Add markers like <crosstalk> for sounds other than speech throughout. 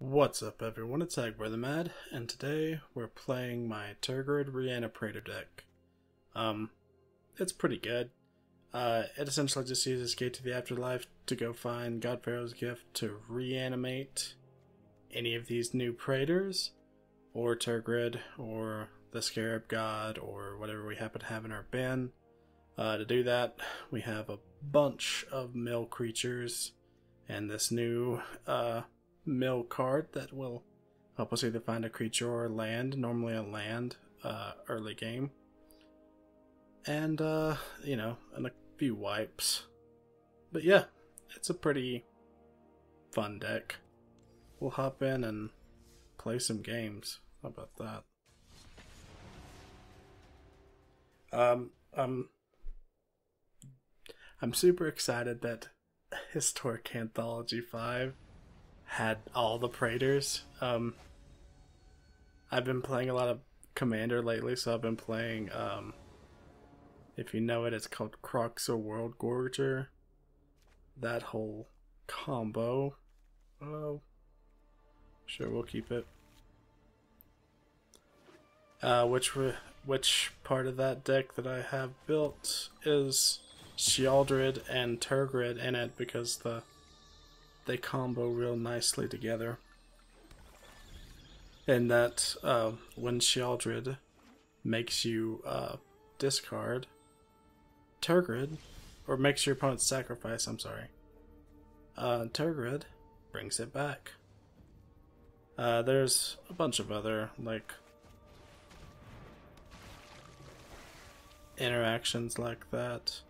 What's up everyone, it's Hagvar the Mad, and today we're playing my Tergrid Reaniprator deck. Um, it's pretty good. Uh, it essentially just uses Gate to the Afterlife to go find God Pharaoh's Gift to reanimate any of these new Praetors, or Tergrid, or the Scarab God, or whatever we happen to have in our bin. Uh, to do that, we have a bunch of mill creatures, and this new, uh, mill card that will help us either find a creature or land, normally a land, uh, early game. And, uh, you know, and a few wipes. But yeah, it's a pretty fun deck. We'll hop in and play some games. How about that? Um, um, I'm super excited that Historic Anthology 5 had all the Praetors. Um, I've been playing a lot of Commander lately, so I've been playing, um, if you know it, it's called Kroxa World Gorger. That whole combo. Oh, sure, we'll keep it. Uh, which which part of that deck that I have built is Sheoldred and Tergrid in it because the they combo real nicely together. And that uh, when Sheoldred makes you uh, discard Tergrid, or makes your opponent sacrifice, I'm sorry, uh, Tergrid brings it back. Uh, there's a bunch of other, like, interactions like that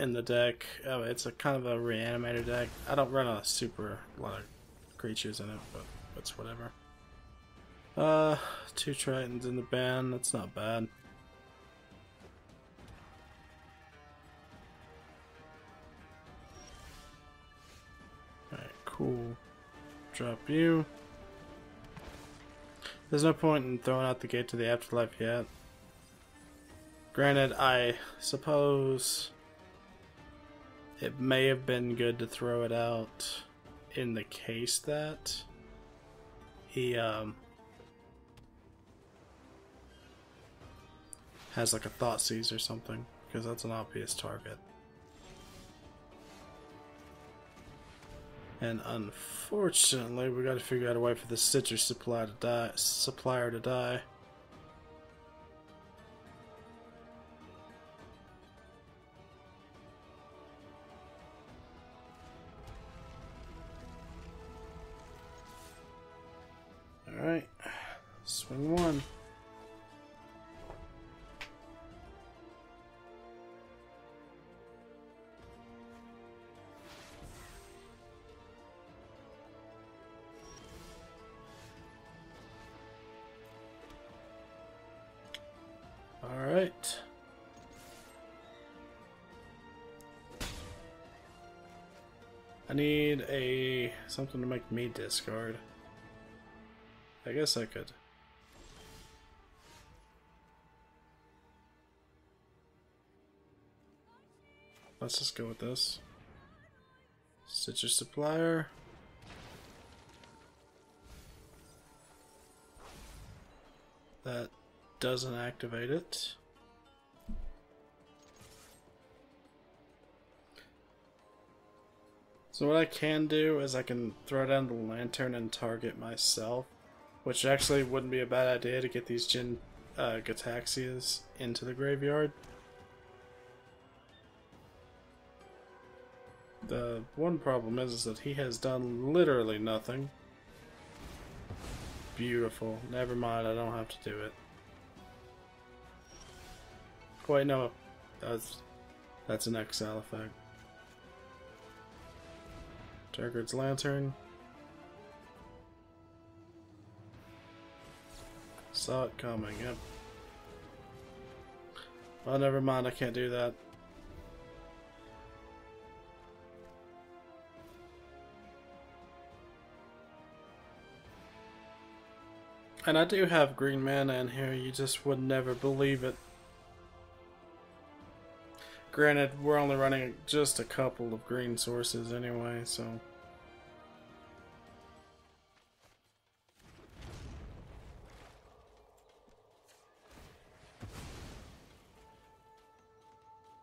in the deck. Oh, it's a kind of a reanimator deck. I don't run a super lot of creatures in it, but it's whatever. Uh, two Tritons in the ban. That's not bad. Alright, cool. Drop you. There's no point in throwing out the gate to the afterlife yet. Granted, I suppose it may have been good to throw it out in the case that he um, has like a Thoughtseize or something, because that's an obvious target. And unfortunately, we got to figure out a way for the Stitcher's supply to die, supplier to die. I need a something to make me discard. I guess I could. Let's just go with this. Stitcher's Supplier. That doesn't activate it. So what I can do is I can throw down the lantern and target myself. Which actually wouldn't be a bad idea to get these Jin uh, Gitaxias into the graveyard. The one problem is, is that he has done literally nothing. Beautiful. Never mind, I don't have to do it. Wait, no. That's, that's an exile effect. Tergrid's Lantern. Saw it coming, yep. Oh, never mind, I can't do that. And I do have green mana in here, you just would never believe it. Granted, we're only running just a couple of green sources anyway, so...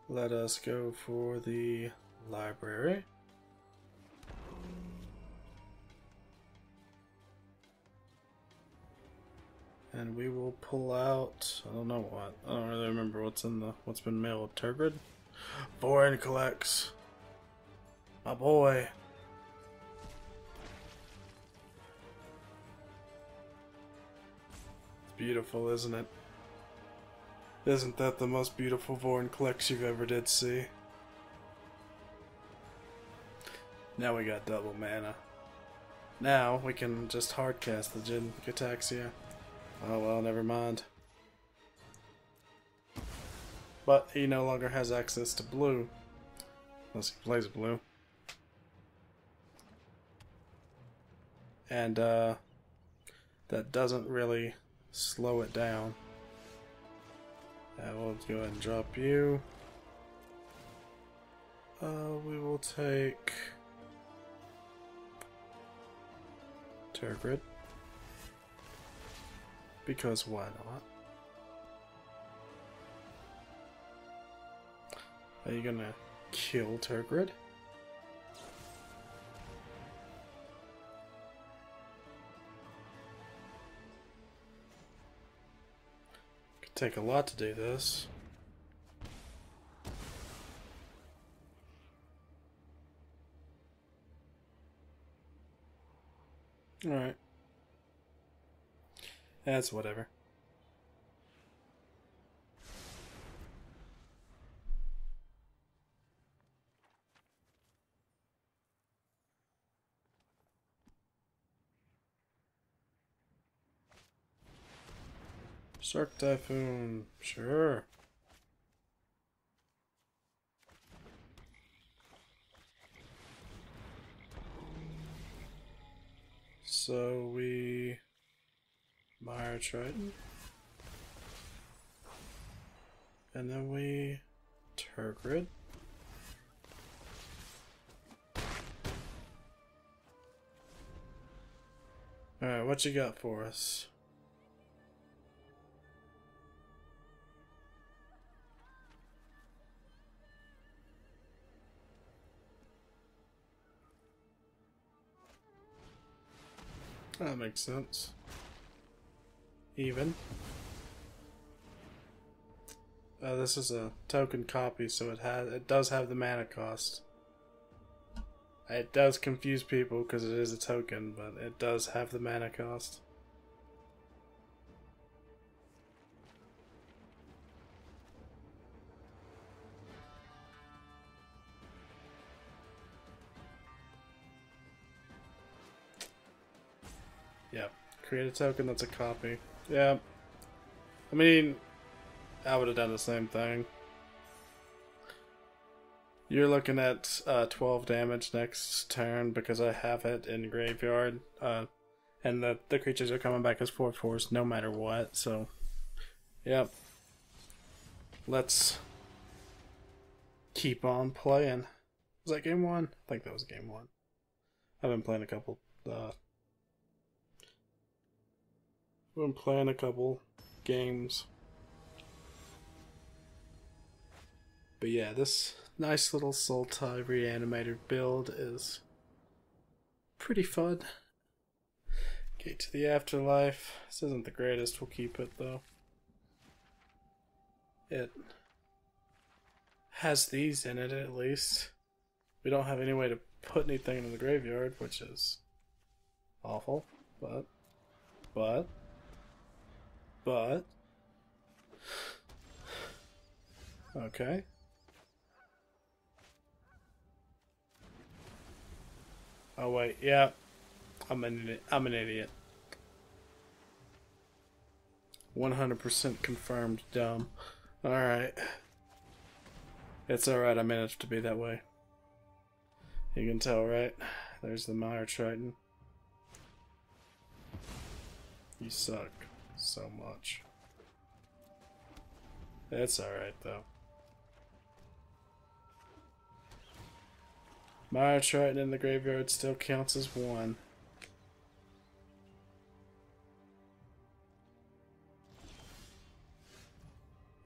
Let us go for the library. And we will pull out, I don't know what, I don't really remember what's in the, what's been mailed, Turgid? Tergrid? Vorinclex. My boy. It's beautiful, isn't it? Isn't that the most beautiful Vorinclex you've ever did see? Now we got double mana. Now we can just hardcast the Jin Gitaxia. Oh well, never mind. But he no longer has access to blue. Unless he plays blue. And uh, that doesn't really slow it down. I will go ahead and drop you. Uh, we will take Tergrid. Because why not? Are you gonna kill Tergrid? Could take a lot to do this. Alright. That's whatever. Shark Typhoon, sure. So we Mire Triton. And then we Tergrid. Alright, what you got for us? That makes sense. Even. Uh, this is a token copy, so it has it does have the mana cost. It does confuse people because it is a token, but it does have the mana cost. Create a token that's a copy. Yeah. I mean, I would have done the same thing. You're looking at uh, 12 damage next turn because I have it in graveyard. Uh, and the, the creatures are coming back as 4 4s no matter what, so. Yep. Let's keep on playing. Was that game one? I think that was game one. I've been playing a couple uh, been playing a couple games. But yeah, this nice little Sultai reanimator build is pretty fun. Gate to the Afterlife. This isn't the greatest, we'll keep it though. It has these in it at least. We don't have any way to put anything in the graveyard, which is awful, but but but okay. Oh wait, yeah. I'm an idiot. I'm an idiot. 100% confirmed dumb. Alright. It's alright, I managed to be that way. You can tell, right? There's the Mire Triton. You suck so much. It's alright though. Mire Triton in the graveyard still counts as one.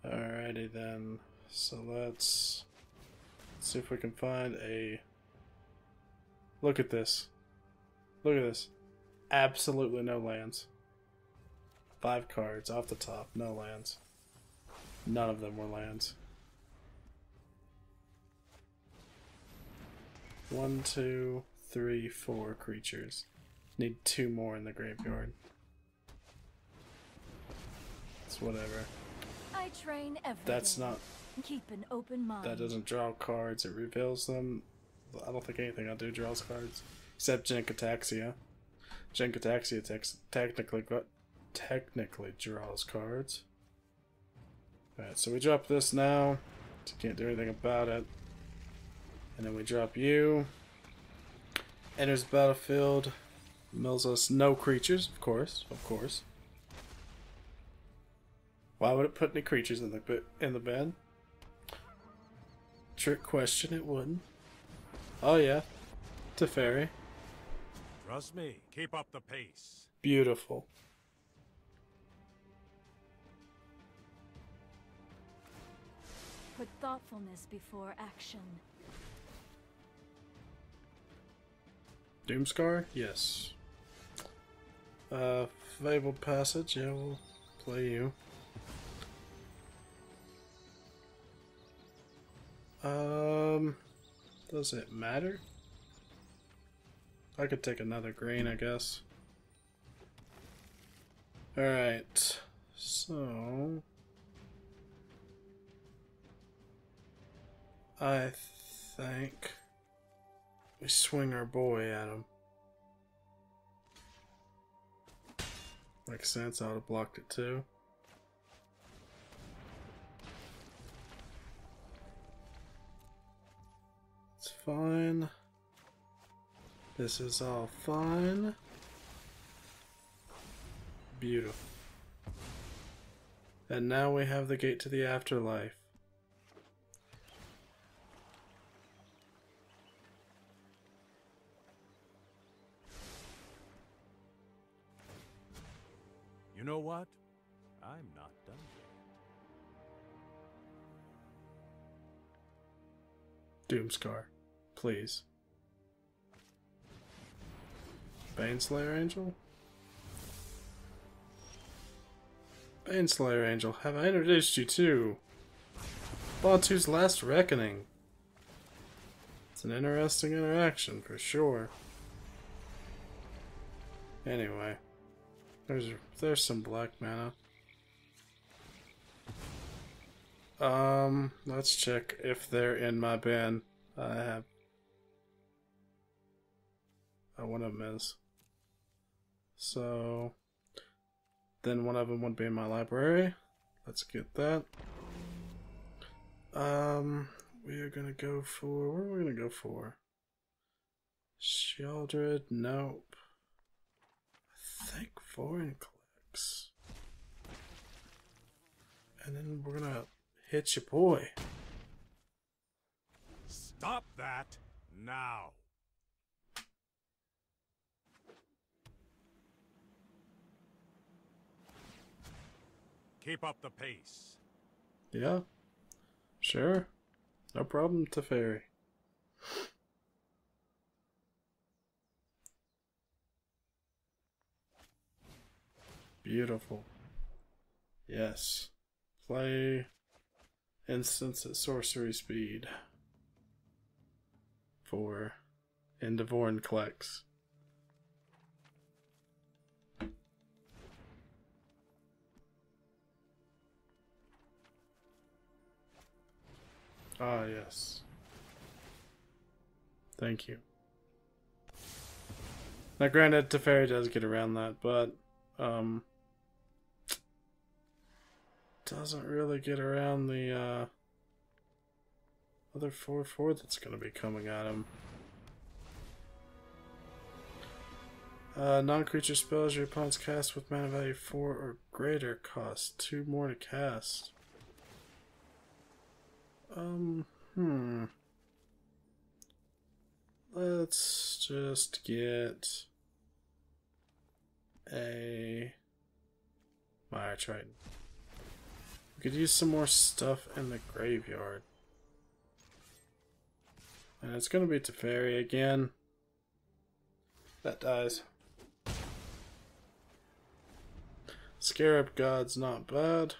Alrighty then. So Let's see if we can find a. Look at this. Look at this. Absolutely no lands. Five cards off the top, no lands. None of them were lands. One, two, three, four creatures. Need two more in the graveyard. It's whatever. I train every That's not. Keep an open mind. That doesn't draw cards, it reveals them. I don't think anything I do draws cards. Except Jin-Gitaxia. Jin-Gitaxia tex- technically technically draws cards. Alright, so we drop this now. So can't do anything about it. And then we drop you. Enters the battlefield. Mills us no creatures, of course, of course. Why would it put any creatures in the in the bed? Trick question, it wouldn't. Oh yeah, Teferi. Trust me, keep up the pace. Beautiful. Put thoughtfulness before action. Doomskar? Yes. Uh, Fabled Passage, yeah, we'll play you. Um, does it matter? I could take another green, I guess. Alright, so... I think we swing our boy at him. Makes sense, I would have blocked it too. It's fine. This is all fine. Beautiful. And now we have the gate to the afterlife. Doomskar. Please. Baneslayer Angel? Baneslayer Angel, have I introduced you to Bontu's Last Reckoning? It's an interesting interaction for sure. Anyway, there's there's some black mana. Um, let's check if they're in my bin. I have. Oh, one of them is. So, then one of them would be in my library. Let's get that. Um, we are gonna go for. What are we gonna go for? Sheoldred, nope. I think Vorinclex. And then we're gonna hit your boy. Stop that now. Keep up the pace. Yeah. Sure. No problem, Teferi. Beautiful. Yes. Play instance at sorcery speed. For Endevorn Klex. Ah, yes. Thank you. Now, granted, Teferi does get around that, but, um, doesn't really get around the, uh, other 4-4 that's going to be coming at him. Uh, non-creature spells your opponent's cast with mana value 4 or greater cost 2 more to cast. Um, hmm. Let's just get a Mire Triton. We could use some more stuff in the graveyard. And it's gonna be Teferi again. That dies. Scarab God's not bad.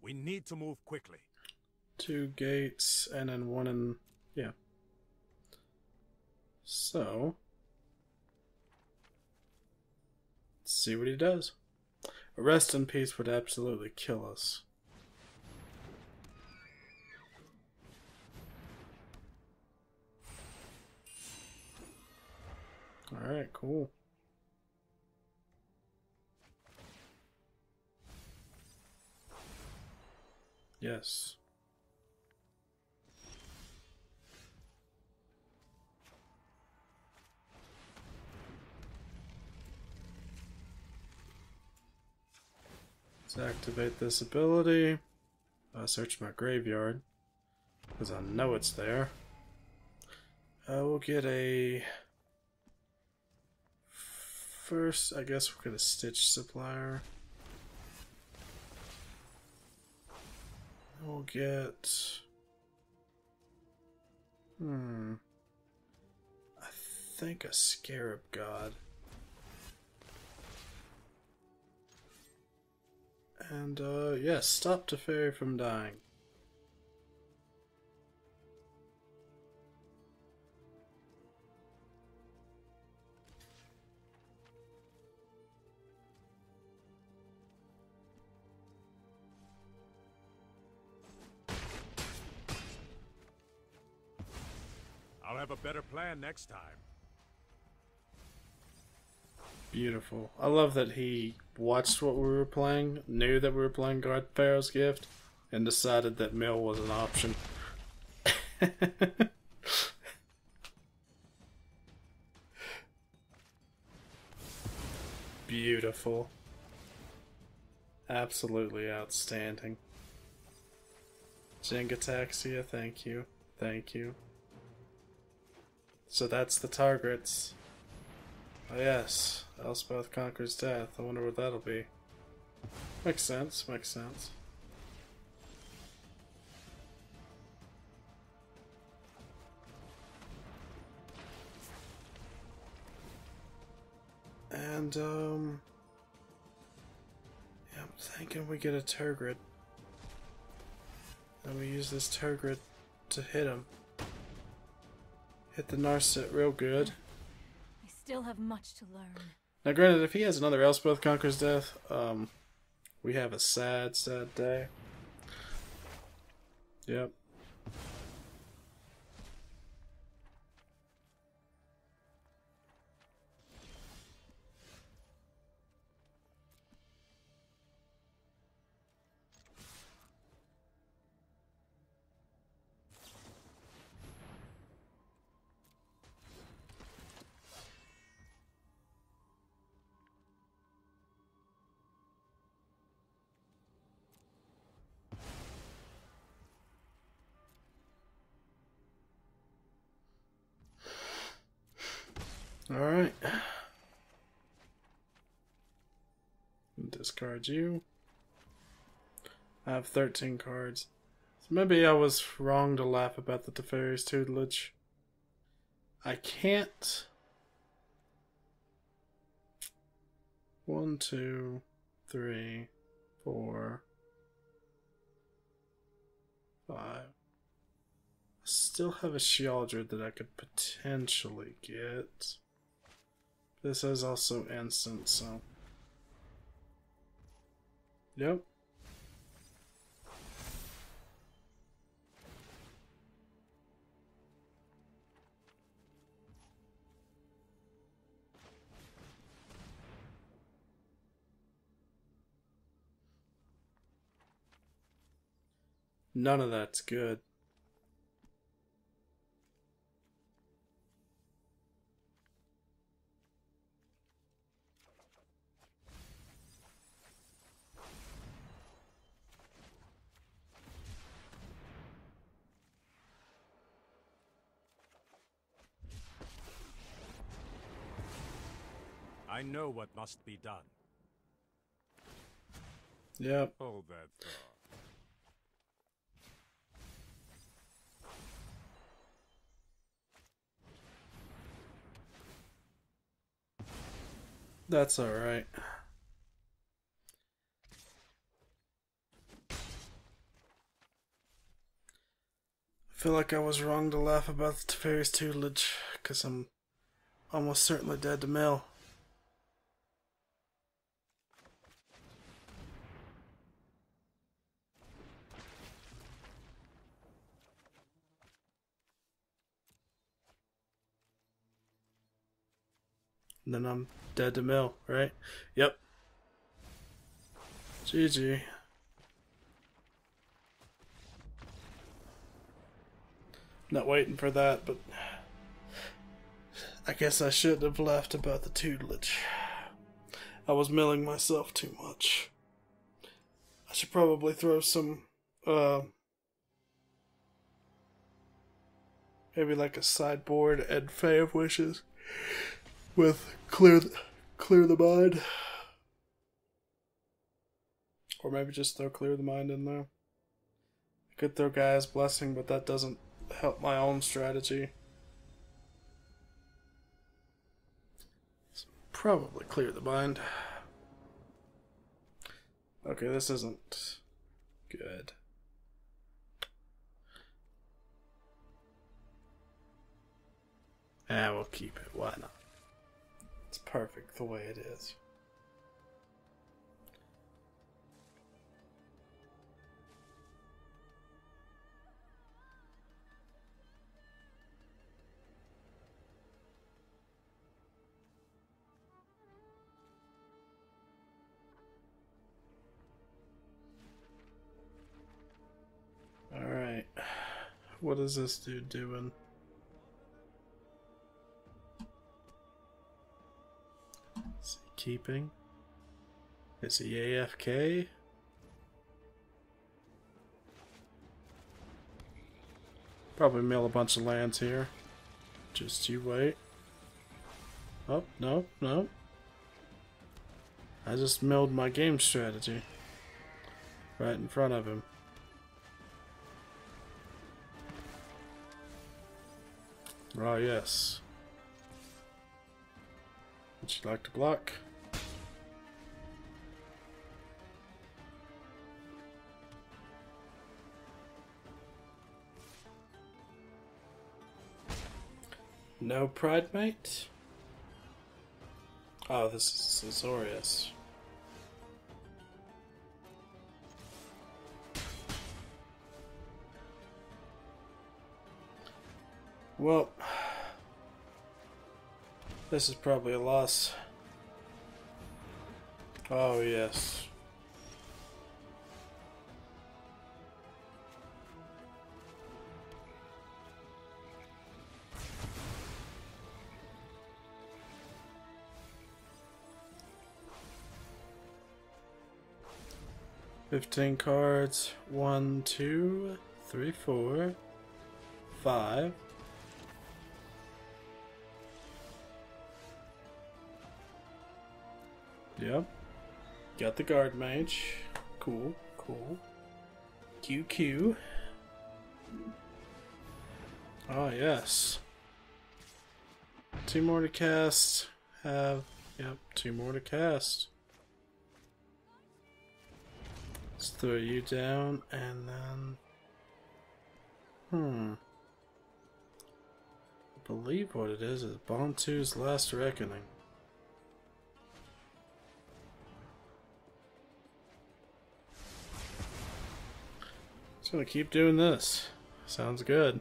We need to move quickly. Two gates and then one in. Yeah. So. Let's see what he does. A rest in peace would absolutely kill us. Alright, cool. Yes. Let's activate this ability. Uh, search my graveyard. Because I know it's there. I will get a... First, I guess we'll get a Stitch Supplier. We'll get... Hmm... I think a Scarab God. And, uh, yes, yeah, stop Teferi from dying. I'll have a better plan next time. Beautiful. I love that he watched what we were playing, knew that we were playing God-Pharaoh's Gift, and decided that mill was an option. <laughs> Beautiful. Absolutely outstanding. Jin-Gitaxia, thank you. Thank you. So that's the targets. Oh yes, Elspeth conquers death. I wonder what that'll be. Makes sense, makes sense. And, um... Yeah, I'm thinking we get a Tergrid. And we use this Tergrid to hit him. Hit the Narset real good. I still have much to learn. Now, granted, if he has another Elspeth Conquers Death, um, we have a sad, sad day. Yep. Alright. Discard you. I have 13 cards. So maybe I was wrong to laugh about the Teferi's tutelage. I can't. One, two, three, four, five. I still have a Sheoldred that I could potentially get. This is also instant, so. Yep. None of that's good. Must be done. Yep. Hold that thought. That's alright. I feel like I was wrong to laugh about the Teferi's tutelage, because I'm almost certainly dead to Mill. And then I'm dead to Mill, right? Yep. GG. Not waiting for that, but I guess I shouldn't have laughed about the tutelage. I was milling myself too much. I should probably throw some, uh, maybe like a sideboard and Fae of Wishes with clear, clear the mind, or maybe just throw clear the mind in there. I could throw Gaia's Blessing, but that doesn't help my own strategy. So probably clear the mind. Okay, this isn't good. Ah, we'll keep it. Why not? Perfect the way it is. Alright. <sighs> What is this dude doing? Keeping? Is he AFK? Probably mill a bunch of lands here. Just you wait. Oh, no, no. I just milled my game strategy. Right in front of him. Ah, yes. Would you like to block? No pride mate? Oh, this is Azorius. Well, <sighs> this is probably a loss. Oh, yes. Fifteen cards. One, two, three, four, five. Yep. Got the guard mage. Cool, cool. QQ. Ah, yes. Two more to cast. Have, yep, two more to cast. Let's throw you down and then. Hmm. I believe what it is is Bontu's Last Reckoning. Just gonna keep doing this. Sounds good.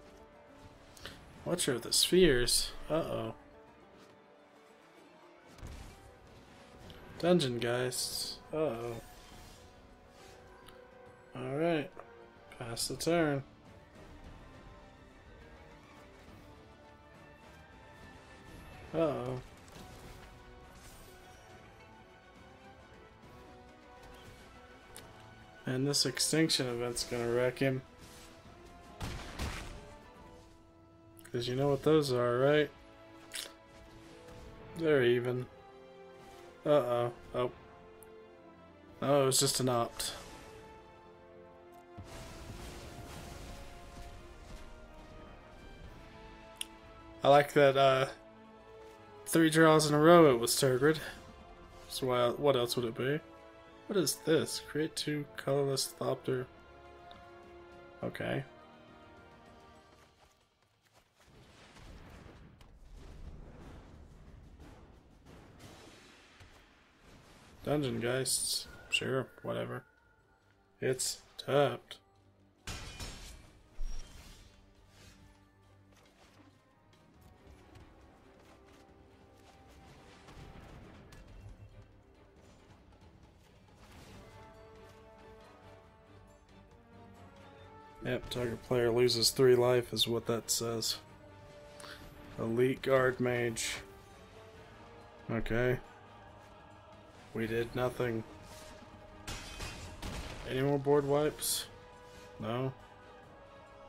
Watcher of the Spheres. Uh oh. Dungeon Geists. Uh oh. Alright. Pass the turn. Uh oh. And this extinction event's gonna wreck him. Because you know what those are, right? They're even. Uh-oh. Oh. Oh, it was just an opt. I like that, uh, three draws in a row it was Tergrid. So why, what else would it be? What is this? Create two colorless Thopter. Okay. Dungeon Geists. Sure, whatever. It's tapped. Yep, target player loses three life is what that says. Elite Guard Mage. Okay. We did nothing. Any more board wipes? No?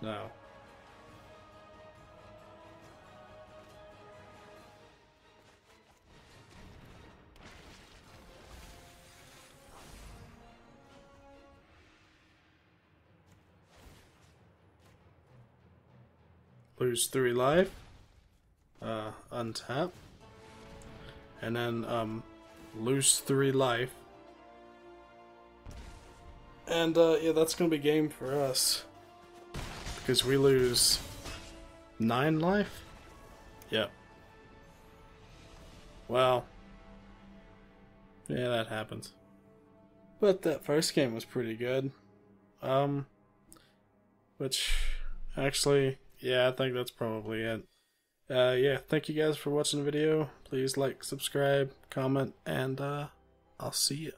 No. Lose three life. Uh, untap. And then, um, lose three life. And uh, yeah, that's gonna be game for us because we lose nine life. Yep. Well, yeah, that happens. But that first game was pretty good. Um, which actually, yeah, I think that's probably it. Uh, yeah, thank you guys for watching the video. Please like, subscribe, comment, and uh, I'll see you.